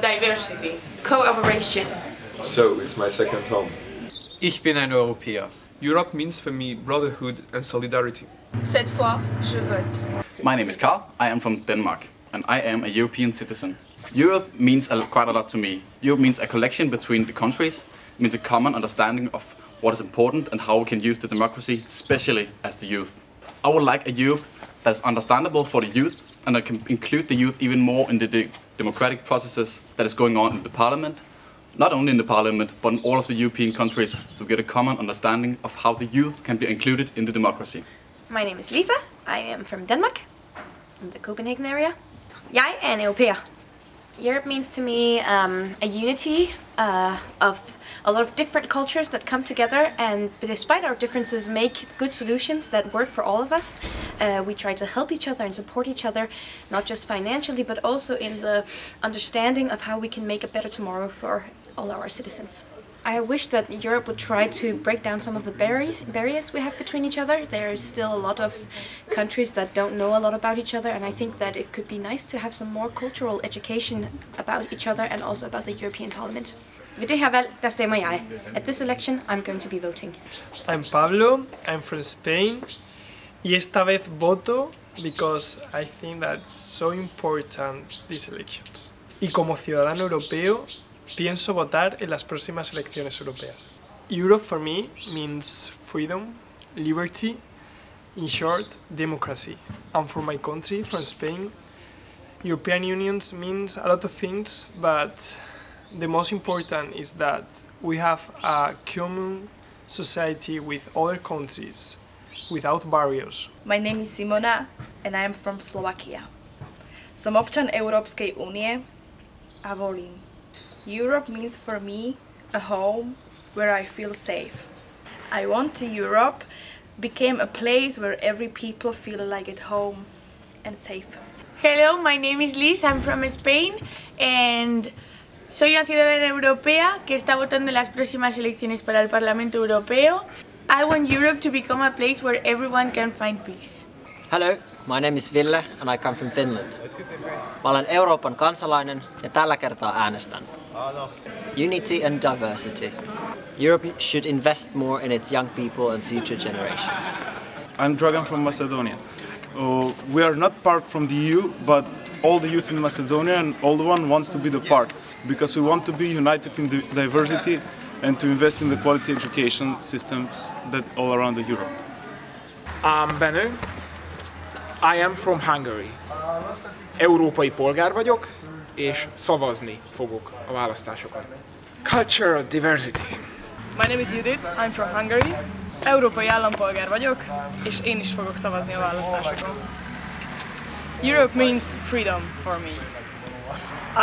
Diversity. Cooperation. So it's my second home. Ich bin ein Europäer. Europe means for me brotherhood and solidarity. Cette fois, je vote. My name is Carl, I am from Denmark, and I am a European citizen. Europe means a, quite a lot to me. Europe means a collection between the countries, it means a common understanding of what is important and how we can use the democracy, especially as the youth. I would like a Europe that's understandable for the youth and I can include the youth even more in the de democratic processes that is going on in the parliament, not only in the parliament, but in all of the European countries to get a common understanding of how the youth can be included in the democracy. My name is Lisa. I am from Denmark, in the Copenhagen area. Jeg er en europæer. Europe means to me um, a unity uh, of a lot of different cultures that come together and despite our differences make good solutions that work for all of us. Uh, we try to help each other and support each other, not just financially but also in the understanding of how we can make a better tomorrow for all our citizens. I wish that Europe would try to break down some of the barriers, barriers we have between each other. There's still a lot of countries that don't know a lot about each other and I think that it could be nice to have some more cultural education about each other and also about the European Parliament. At this election, I'm going to be voting. I'm Pablo, I'm from Spain. Y esta vez voto because I think that's so important these elections. Y como ciudadano europeo, pienso votar en las próximas elecciones europeas. Europe for me means freedom, liberty, in short, democracy. And for my country, from Spain, European Union means a lot of things, but the most important is that we have a common society with other countries without barriers. My name is Simona and I am from Slovakia. Som občan Európskej a volím. Europe means for me a home where I feel safe. I want to Europe become a place where every people feel like at home and safe. Hello, my name is Liz, I'm from Spain and soy una ciudadana europea que está votando en las próximas elecciones para el Parlamento Europeo. I want Europe to become a place where everyone can find peace. Hello, my name is Ville and I come from Finland. Mä olen Euroopan kansalainen ja tällä kertaa äänestän. Unity and diversity. Europe should invest more in its young people and future generations. I'm Dragan from Macedonia. Uh, we are not part from the EU, but all the youth in Macedonia and all the one wants to be the part because we want to be united in the diversity and to invest in the quality education systems that all around the Europe. I'm Benő. I am from Hungary. Európai polgár vagyok, és szavazni fogok a választásokon. Cultural diversity. My name is Judith, I'm from Hungary. Európai állampolgár vagyok, és én is fogok szavazni a választásokon. Europe means freedom for me.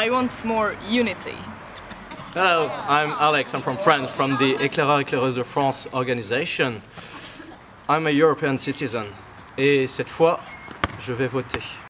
I want more unity. Hello, I'm Alex. I'm from France, from the Éclaireurs Éclaireuses de France organization. I'm a European citizen. Et cette fois, je vais voter.